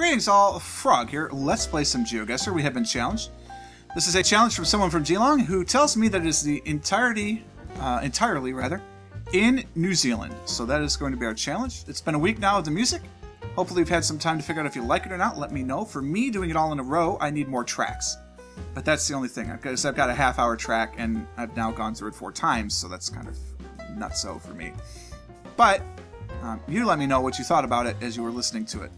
Greetings all, Frog here. Let's play some GeoGuessr. We have been challenged. This is a challenge from someone from Geelong who tells me that it is the entirety, uh, entirely rather, in New Zealand. So that is going to be our challenge. It's been a week now of the music. Hopefully you've had some time to figure out if you like it or not. Let me know. For me, doing it all in a row, I need more tracks. But that's the only thing. Because I've got a half hour track and I've now gone through it four times, so that's kind of nutso for me. But um, you let me know what you thought about it as you were listening to it.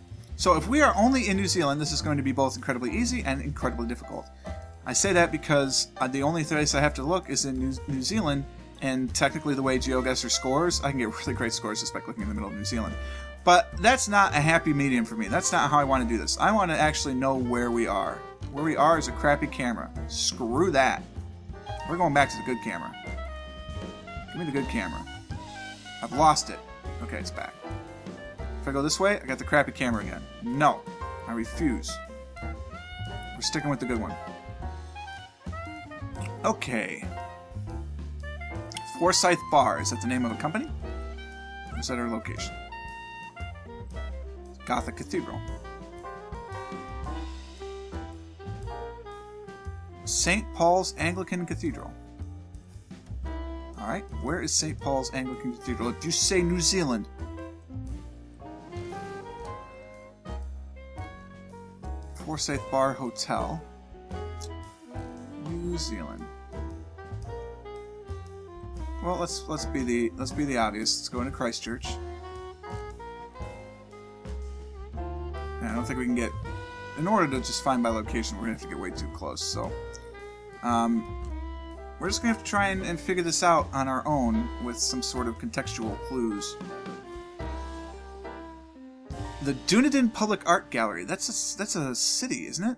So if we are only in New Zealand, this is going to be both incredibly easy and incredibly difficult. I say that because uh, the only place I have to look is in New, New Zealand, and technically the way GeoGuessr scores, I can get really great scores just by clicking in the middle of New Zealand. But that's not a happy medium for me. That's not how I want to do this. I want to actually know where we are. Where we are is a crappy camera. Screw that. We're going back to the good camera. Give me the good camera. I've lost it. Okay, it's back. If I go this way, I got the crappy camera again. No. I refuse. We're sticking with the good one. Okay. Forsyth Barr. Is that the name of a company? Or is that our location? Gothic Cathedral. St. Paul's Anglican Cathedral. Alright, where is St. Paul's Anglican Cathedral? If you say New Zealand, Forsyth Barr Hotel, New Zealand. Well, let's let's be the let's be the obvious. Let's go into Christchurch. I don't think we can get. In order to just find by location, we're gonna have to get way too close. So, um, we're just gonna have to try and, and figure this out on our own with some sort of contextual clues. The Dunedin Public Art Gallery. That's a, that's a city, isn't it?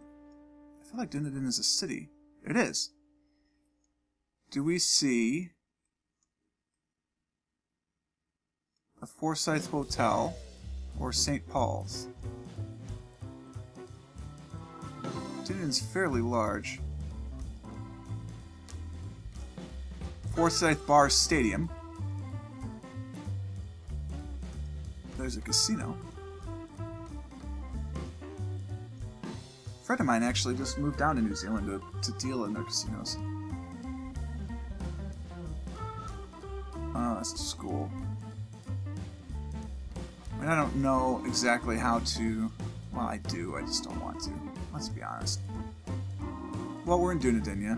I feel like Dunedin is a city. It is. Do we see a Forsyth Hotel or St. Paul's? Dunedin's fairly large. Forsyth Barr Stadium. There's a casino. Friend of mine actually just moved down to New Zealand to, to deal in their casinos. Oh, that's school. I mean, I don't know exactly how to... Well, I do, I just don't want to. Let's be honest. Well, we're in Dunedin, yeah?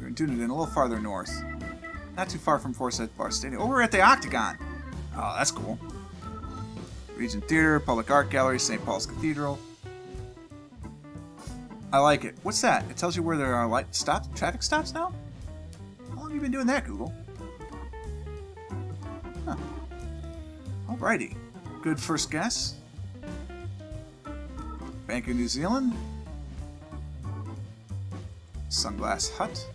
We're in Dunedin, a little farther north. Not too far from Forsyth Barr Stadium. Oh, we're at the Octagon! Oh, that's cool. Regent Theater, Public Art Gallery, St. Paul's Cathedral. I like it. What's that? It tells you where there are light stops, traffic stops now? How long have you been doing that, Google? Huh. Alrighty. Good first guess. Bank of New Zealand. Sunglass Hut.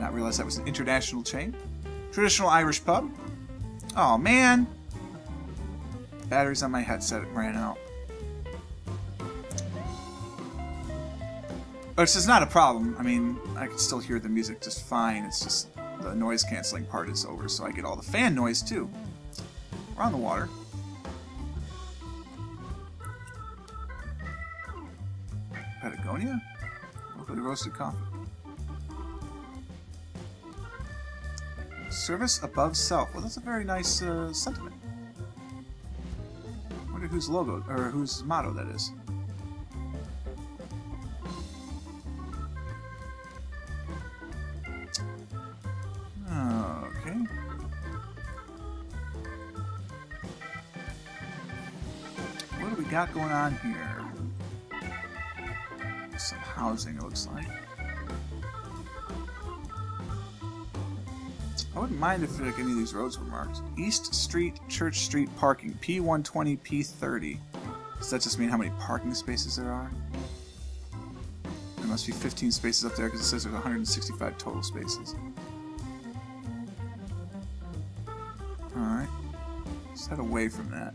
Not realize that was an international chain. Traditional Irish pub. Oh man. Batteries on my headset ran out. Which is not a problem. I mean, I can still hear the music just fine. It's just the noise canceling part is over, so I get all the fan noise too. We're on the water. Patagonia? Locally roasted coffee. Service above self. Well, that's a very nice uh, sentiment wonder whose logo, or whose motto that is. Okay. What do we got going on here? Some housing, it looks like. Wouldn't mind if like any of these roads were marked. East Street, Church Street parking, P120, P30. Does that just mean how many parking spaces there are? There must be 15 spaces up there because it says there's 165 total spaces. Alright. Let's head away from that.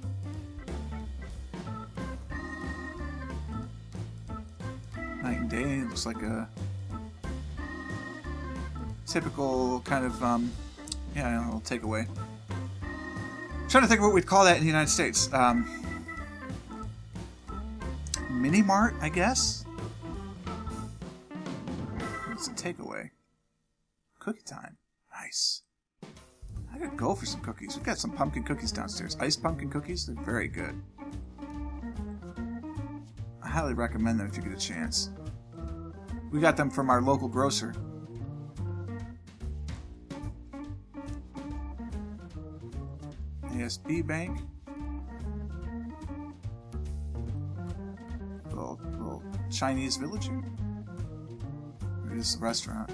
Night and day, looks like a typical kind of um, yeah, I'll take away. trying to think of what we'd call that in the United States. Um, mini mart, I guess. It's a takeaway. Cookie time. Nice. I could go for some cookies. We've got some pumpkin cookies downstairs. Iced pumpkin cookies, they're very good. I highly recommend them if you get a chance. We got them from our local grocer. ASB Bank. Little, little Chinese village. Maybe this restaurant.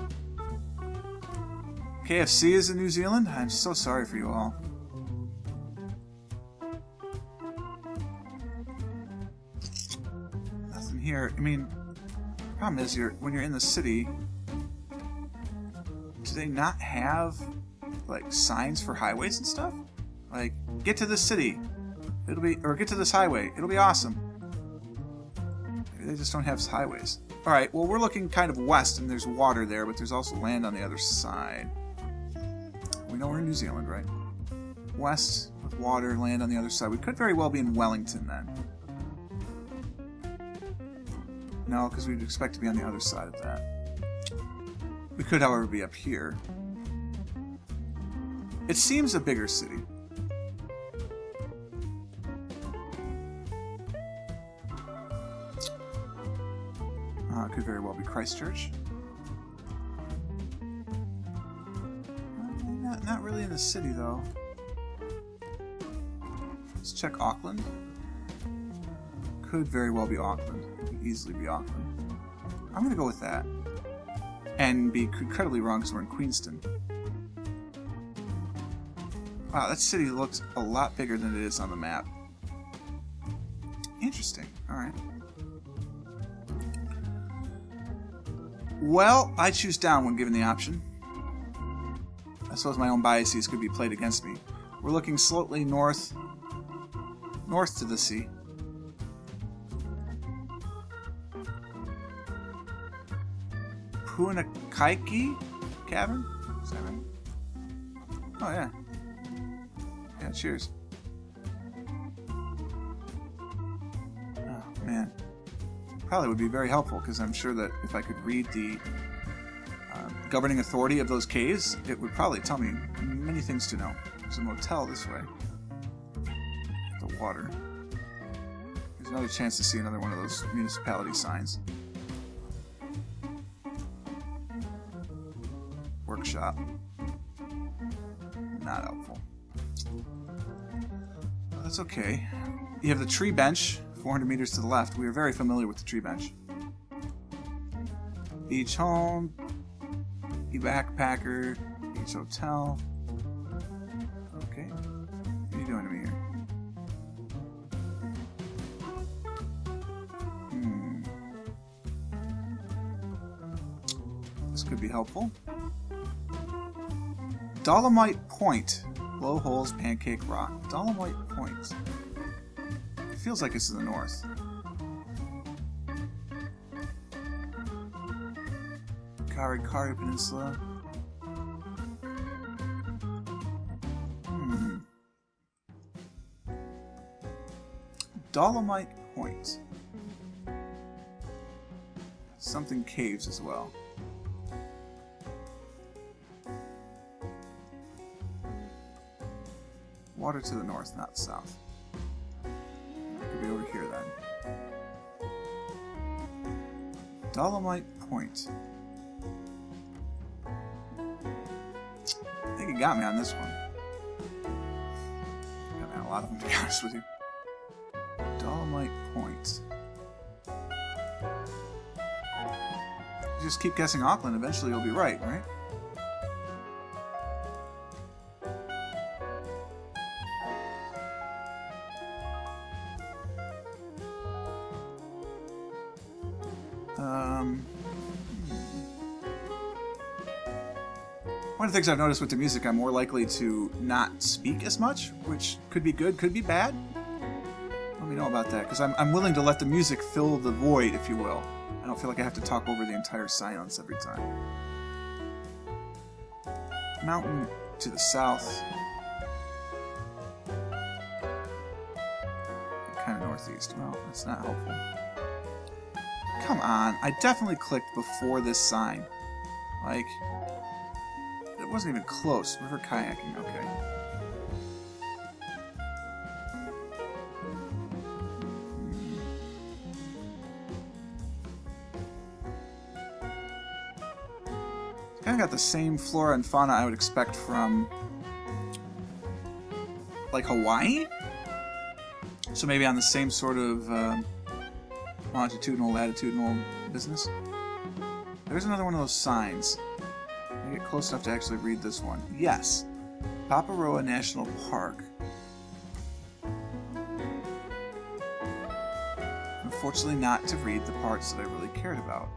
KFC is in New Zealand? I'm so sorry for you all. Nothing here. I mean, the problem is you're when you're in the city, do they not have like signs for highways and stuff? Like, get to this city. It'll be or get to this highway. It'll be awesome. Maybe they just don't have highways. Alright, well we're looking kind of west and there's water there, but there's also land on the other side. We know we're in New Zealand, right? West with water, land on the other side. We could very well be in Wellington then. No, because we'd expect to be on the other side of that. We could, however, be up here. It seems a bigger city. Could very well be Christchurch. Uh, not, not really in the city, though. Let's check Auckland. Could very well be Auckland. Could easily be Auckland. I'm gonna go with that. And be incredibly wrong because we're in Queenstown. Wow, that city looks a lot bigger than it is on the map. Interesting. Alright. Well, I choose down when given the option. I suppose my own biases could be played against me. We're looking slowly north, north to the sea. Punakaiki Cavern? Is that right? Oh, yeah. Yeah, cheers. Probably would be very helpful because I'm sure that if I could read the uh, governing authority of those caves, it would probably tell me many things to know. There's a motel this way. The water. There's another chance to see another one of those municipality signs. Workshop. Not helpful. That's okay. You have the tree bench, 400 meters to the left. We are very familiar with the tree bench. Beach home, e backpacker, beach hotel. Okay. What are you doing to me here? Hmm. This could be helpful. Dolomite Point. Blowholes Pancake Rock. Dolomite Point. Feels like it's in the north. Karikari Peninsula. Hmm. Dolomite Point. Something caves as well. Water to the north, not south. Could be over here then. Dolomite Point. I think you got me on this one. Got me on a lot of them, to be honest with you. Dolomite Point. You just keep guessing Auckland, eventually you'll be right, right? Things I've noticed with the music, I'm more likely to not speak as much, which could be good, could be bad. Let me know about that, because I'm, I'm willing to let the music fill the void, if you will. I don't feel like I have to talk over the entire silence every time. Mountain to the south. Kind of northeast. Well, that's not helpful. Come on, I definitely clicked before this sign. Like, wasn't even close. River kayaking, okay. Kind of got the same flora and fauna I would expect from, like, Hawaii? So maybe on the same sort of uh, longitudinal, latitudinal business. There's another one of those signs. I get close enough to actually read this one. Yes, Paparoa National Park. Unfortunately, not to read the parts that I really cared about.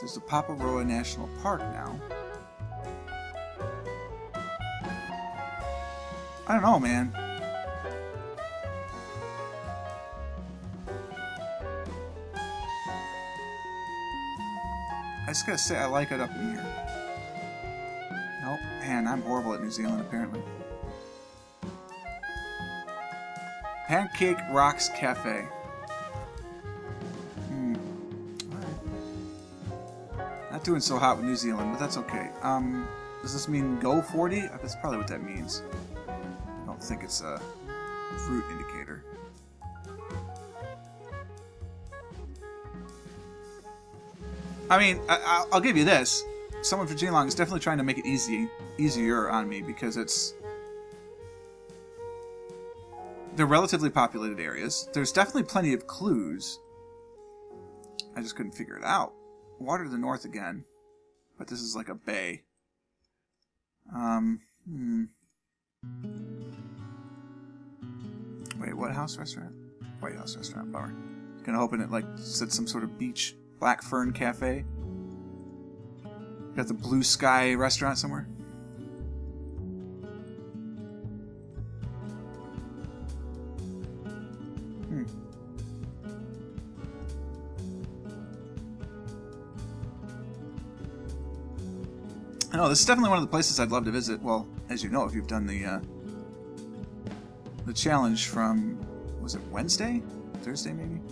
There's the Paparoa National Park now. I don't know, man. I just gotta say, I like it up in here. I'm horrible at New Zealand, apparently. Pancake Rocks Cafe. Hmm. Not doing so hot with New Zealand, but that's okay. Um, does this mean go 40? That's probably what that means. I don't think it's a fruit indicator. I mean, I, will give you this. Someone for Geelong is definitely trying to make it easy, easier on me because it's they're relatively populated areas. There's definitely plenty of clues. I just couldn't figure it out. Water to the north again, but this is like a bay. Um, hmm. Wait, what house restaurant? White House restaurant. Bummer. Gonna hoping it like said some sort of beach Black Fern Cafe. Got the Blue Sky restaurant somewhere. Hmm. Know this is definitely one of the places I'd love to visit. Well, as you know, if you've done the uh, the challenge from was it Wednesday, Thursday maybe,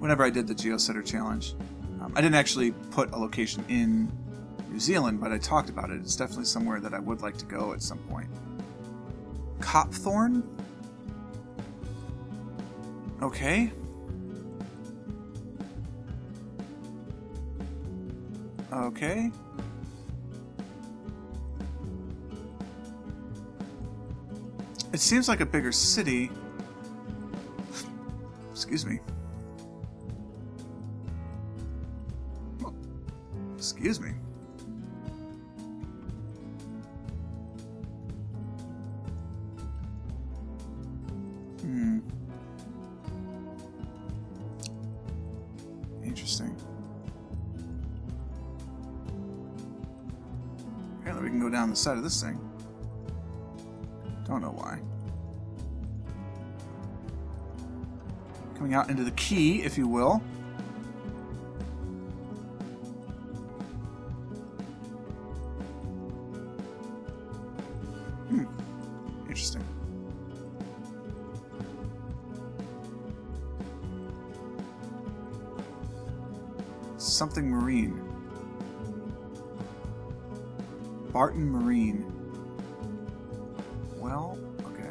whenever I did the GeoCities challenge. Um, I didn't actually put a location in New Zealand, but I talked about it. It's definitely somewhere that I would like to go at some point. Copthorne? Okay. Okay. It seems like a bigger city. Excuse me. Excuse me. Interesting. Apparently we can go down the side of this thing. Don't know why. Coming out into the quay, if you will. Something marine. Barton Marine. Well, okay.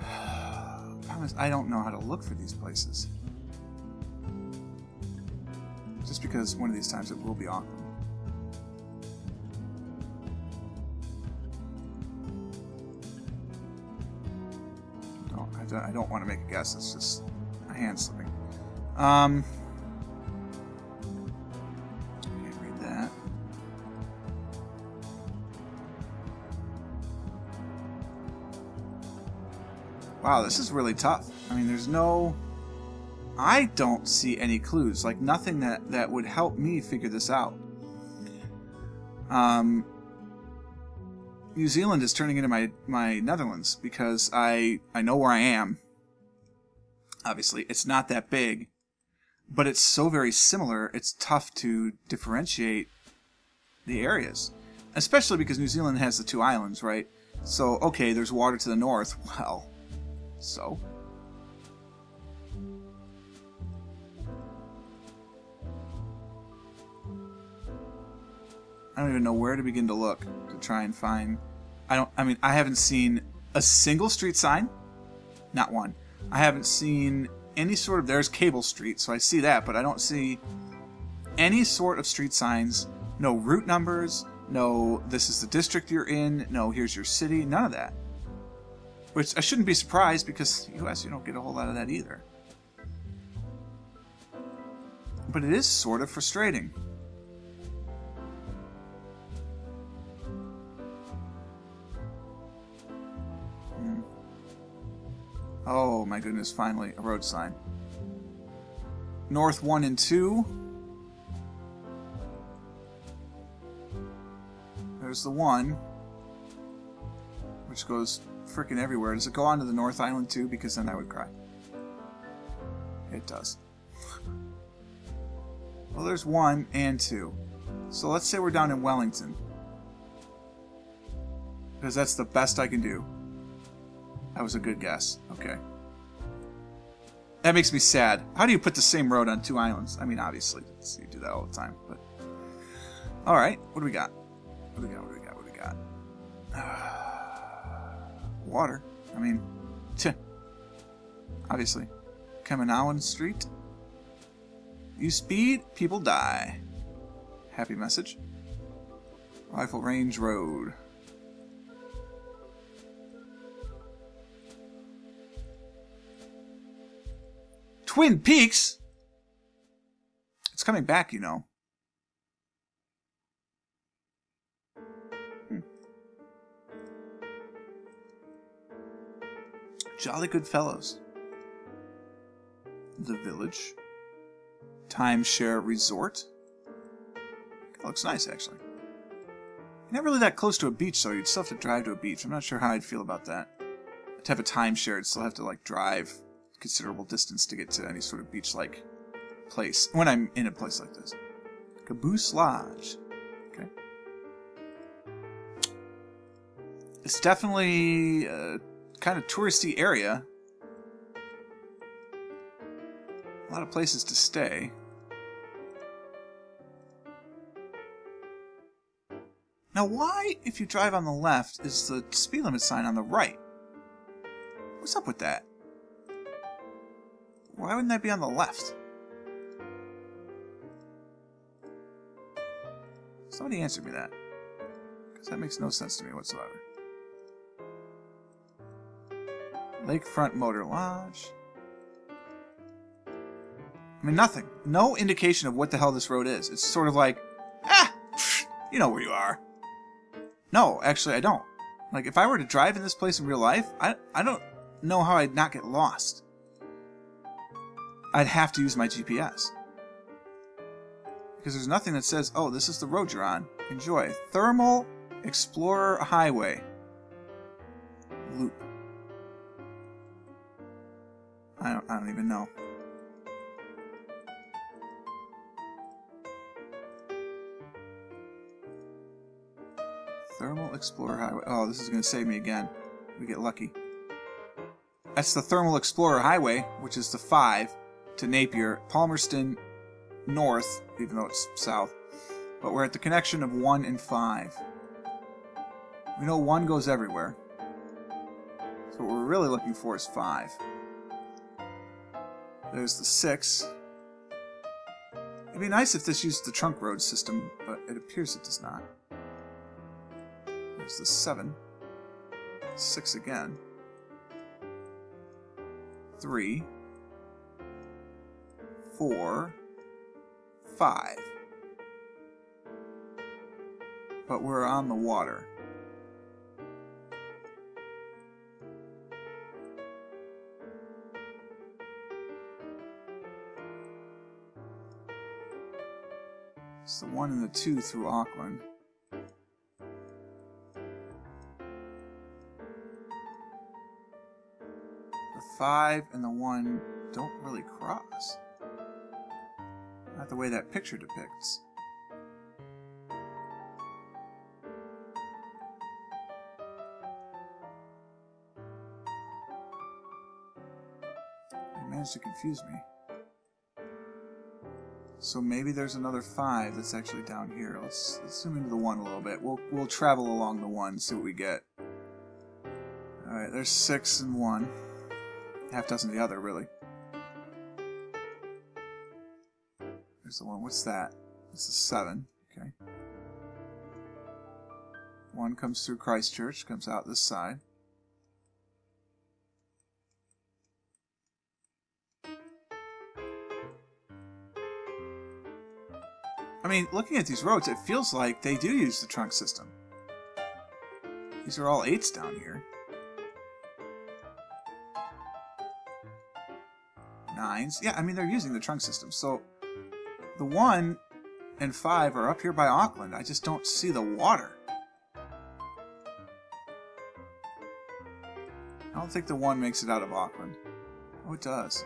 I don't know how to look for these places. Just because one of these times it will be awkward. Don't want to make a guess. It's just a hand slipping. Um, can't read that. Wow, this is really tough. I mean, there's no... I don't see any clues. Like, nothing that, that would help me figure this out. Um, New Zealand is turning into my my Netherlands because I I know where I am. Obviously, it's not that big, but it's so very similar. It's tough to differentiate the areas. especially because New Zealand has the two islands, right? So, okay, there's water to the north. Well, so. I don't even know where to begin to look to try and find. I don't. I mean, I haven't seen a single street sign, not one. I haven't seen any sort of. There's Cable Street, so I see that, but I don't see any sort of street signs. No route numbers. No, this is the district you're in. No, here's your city. None of that. Which I shouldn't be surprised because U.S. you don't get a whole lot of that either. But it is sort of frustrating. My goodness, finally, a road sign. North 1 and 2. There's the 1. Which goes freaking everywhere. Does it go on to the North Island too? Because then I would cry. It does. Well, there's 1 and 2. So let's say we're down in Wellington. Because that's the best I can do. That was a good guess. Okay. That makes me sad. How do you put the same road on two islands? I mean, obviously, you do that all the time, but... Alright, what do we got? What do we got, what do we got, what do we got? Water. I mean, tch. Obviously. Kaminawan Street. You speed, people die. Happy message. Rifle Range Road. Twin Peaks? It's coming back, you know. Hmm. Jolly good fellows. The Village. Timeshare Resort. That looks nice, actually. You're not really that close to a beach, though. You'd still have to drive to a beach. I'm not sure how I'd feel about that. To have a timeshare, I'd still have to, like, drive considerable distance to get to any sort of beach-like place when I'm in a place like this. Caboose Lodge. Okay. It's definitely a kind of touristy area. A lot of places to stay. Now, why, if you drive on the left, is the speed limit sign on the right? What's up with that? Why wouldn't that be on the left? Somebody answer me that. Because that makes no sense to me whatsoever. Lakefront Motor Lodge. I mean, nothing. No indication of what the hell this road is. It's sort of like, ah, you know where you are. No, actually, I don't. Like, if I were to drive in this place in real life, I, I don't know how I'd not get lost. I'd have to use my GPS. Because there's nothing that says, oh, this is the road you're on. Enjoy. Thermal Explorer Highway. Loop. I don't, I don't even know. Thermal Explorer Highway. Oh, this is going to save me again. We get lucky. That's the Thermal Explorer Highway, which is the 5 to Napier, Palmerston north, even though it's south. But we're at the connection of 1 and 5. We know 1 goes everywhere. So what we're really looking for is 5. There's the 6. It'd be nice if this used the trunk road system, but it appears it does not. There's the 7. 6 again. 3 four, five. But we're on the water. It's the one and the two through Auckland. The five and the one don't really cross the way that picture depicts. It managed to confuse me. So maybe there's another five that's actually down here. Let's, let's zoom into the one a little bit. We'll, we'll travel along the one, see what we get. Alright, there's six and one. Half dozen the other, really. There's the one. What's that? This is seven. Okay. One comes through Christchurch, comes out this side. I mean, looking at these roads, it feels like they do use the trunk system. These are all eights down here. Nines. Yeah, I mean, they're using the trunk system. So, the one and five are up here by Auckland. I just don't see the water. I don't think the one makes it out of Auckland. Oh, it does.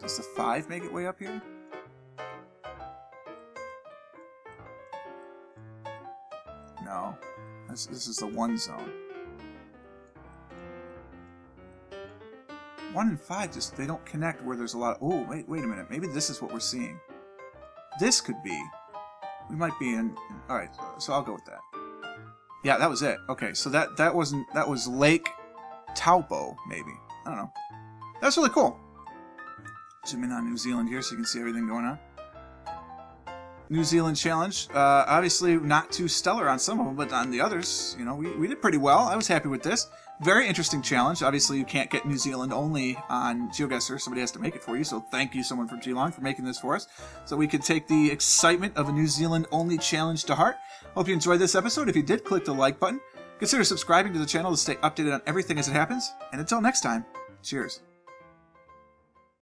Does the five make it way up here? No. This, this is the one zone. One and five just, they don't connect where there's a lot of, oh, wait, wait a minute. Maybe this is what we're seeing. This could be. We might be in, in alright, so I'll go with that. Yeah, that was it. Okay, so that, that wasn't, that was Lake Taupo, maybe. I don't know. That's really cool. Zoom in on New Zealand here so you can see everything going on. New Zealand challenge. Uh, obviously, not too stellar on some of them, but on the others, you know, we, we did pretty well. I was happy with this. Very interesting challenge. Obviously, you can't get New Zealand only on GeoGuessr. Somebody has to make it for you. So thank you, someone from Geelong, for making this for us, so we could take the excitement of a New Zealand only challenge to heart. Hope you enjoyed this episode. If you did, click the like button. Consider subscribing to the channel to stay updated on everything as it happens. And until next time, cheers.